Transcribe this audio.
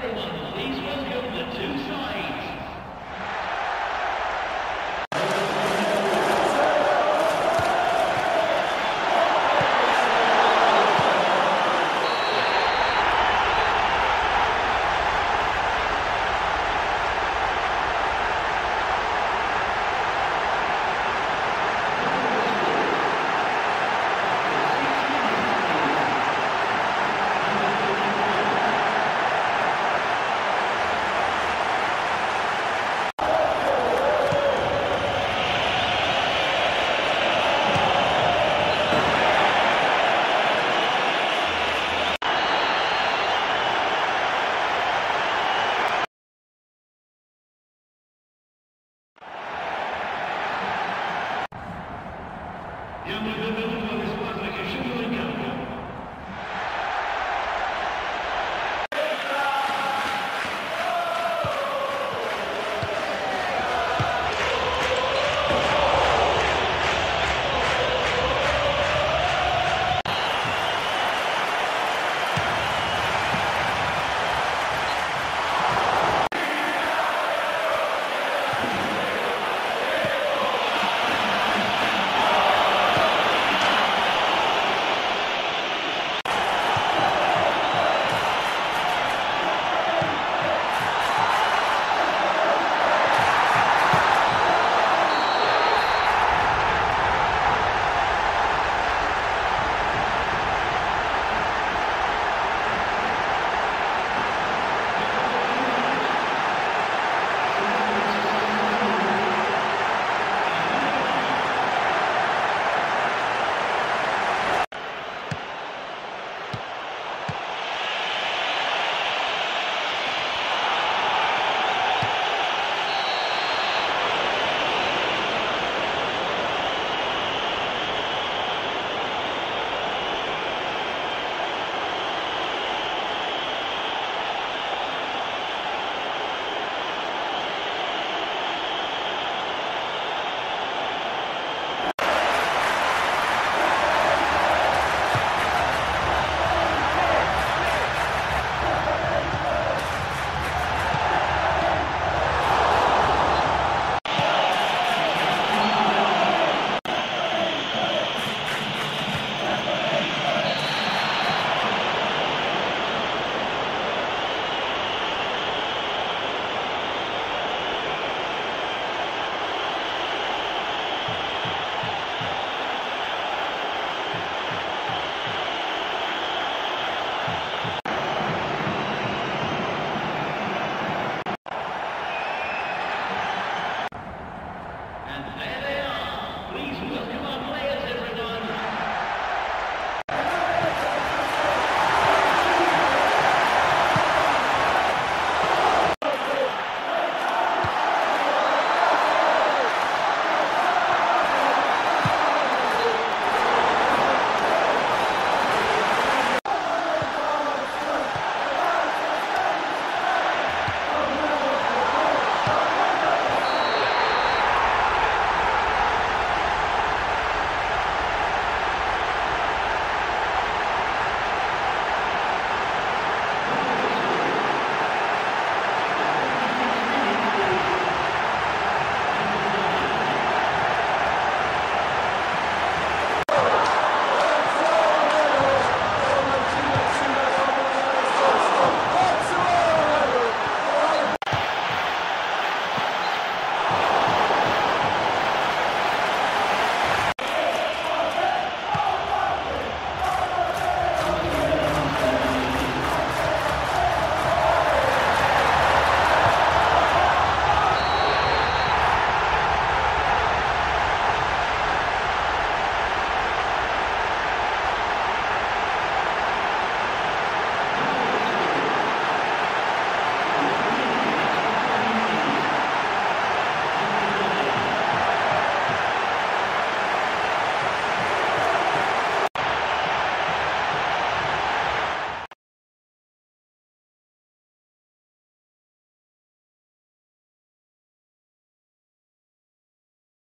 Thank you. Я